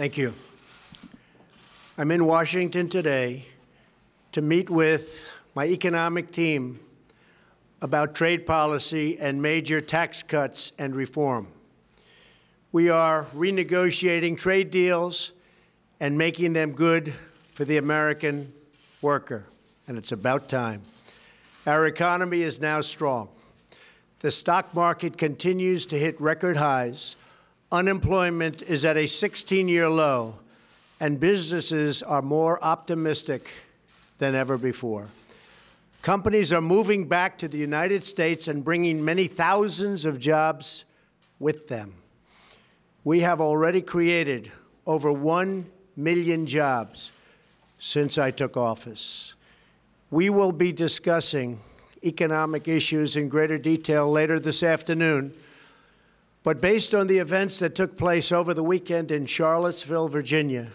Thank you. I'm in Washington today to meet with my economic team about trade policy and major tax cuts and reform. We are renegotiating trade deals and making them good for the American worker, and it's about time. Our economy is now strong. The stock market continues to hit record highs. Unemployment is at a 16 year low, and businesses are more optimistic than ever before. Companies are moving back to the United States and bringing many thousands of jobs with them. We have already created over 1 million jobs since I took office. We will be discussing economic issues in greater detail later this afternoon. But based on the events that took place over the weekend in Charlottesville, Virginia,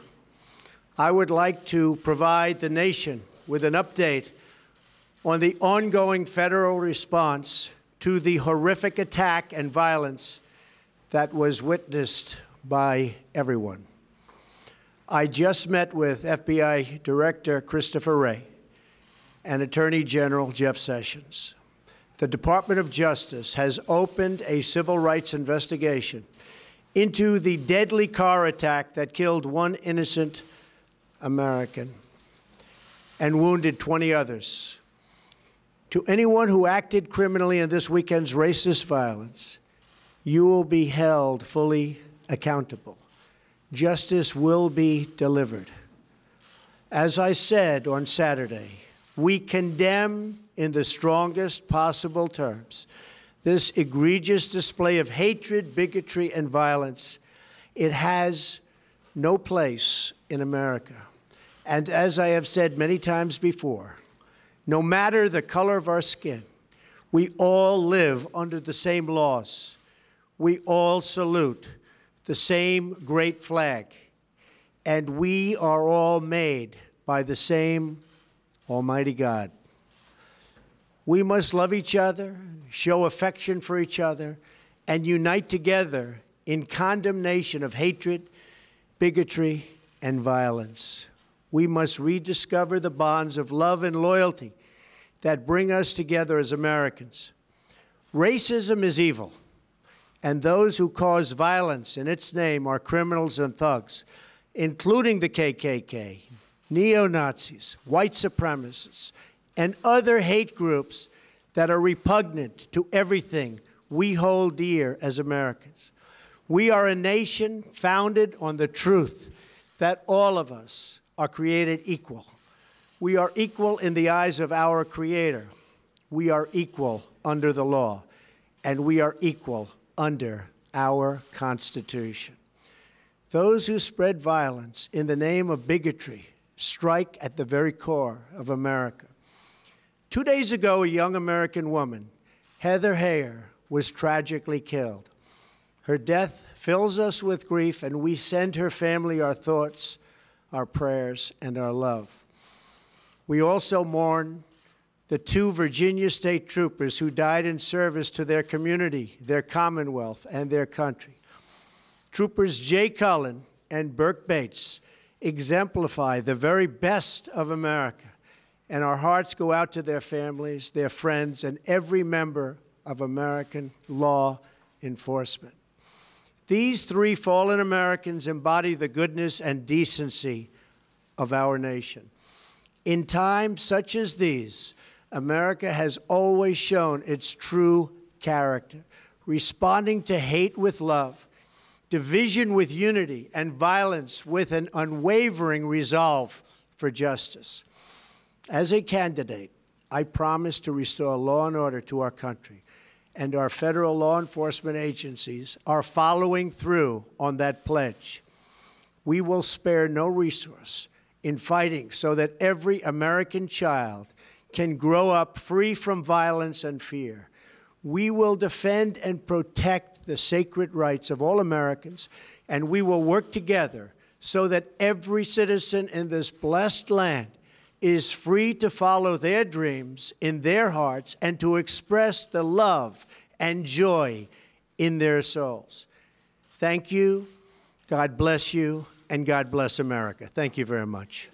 I would like to provide the nation with an update on the ongoing federal response to the horrific attack and violence that was witnessed by everyone. I just met with FBI Director Christopher Wray and Attorney General Jeff Sessions. The Department of Justice has opened a civil rights investigation into the deadly car attack that killed one innocent American and wounded 20 others. To anyone who acted criminally in this weekend's racist violence, you will be held fully accountable. Justice will be delivered. As I said on Saturday, we condemn in the strongest possible terms this egregious display of hatred, bigotry, and violence. It has no place in America. And as I have said many times before, no matter the color of our skin, we all live under the same laws. We all salute the same great flag. And we are all made by the same Almighty God. We must love each other, show affection for each other, and unite together in condemnation of hatred, bigotry, and violence. We must rediscover the bonds of love and loyalty that bring us together as Americans. Racism is evil, and those who cause violence in its name are criminals and thugs, including the KKK, neo Nazis, white supremacists, and other hate groups that are repugnant to everything we hold dear as Americans. We are a nation founded on the truth that all of us are created equal. We are equal in the eyes of our Creator. We are equal under the law, and we are equal under our Constitution. Those who spread violence in the name of bigotry strike at the very core of America. Two days ago, a young American woman, Heather Heyer, was tragically killed. Her death fills us with grief, and we send her family our thoughts, our prayers, and our love. We also mourn the two Virginia state troopers who died in service to their community, their commonwealth, and their country. Troopers Jay Cullen and Berke Bates exemplify the very best of America. And our hearts go out to their families, their friends, and every member of American law enforcement. These three fallen Americans embody the goodness and decency of our nation. In times such as these, America has always shown its true character, responding to hate with love division with unity, and violence with an unwavering resolve for justice. As a candidate, I promise to restore law and order to our country, and our federal law enforcement agencies are following through on that pledge. We will spare no resource in fighting so that every American child can grow up free from violence and fear. We will defend and protect the sacred rights of all Americans, and we will work together so that every citizen in this blessed land is free to follow their dreams in their hearts and to express the love and joy in their souls. Thank you. God bless you. and God bless America. Thank you very much.